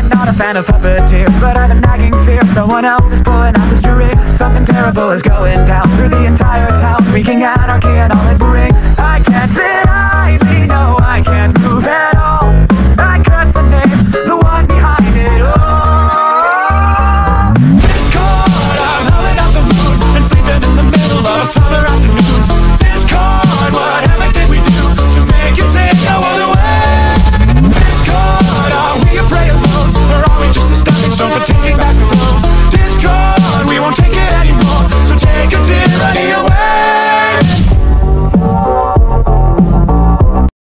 I'm not a fan of puppeteers But I have a nagging fear Someone else is pulling out the strings Something terrible is going down Through the entire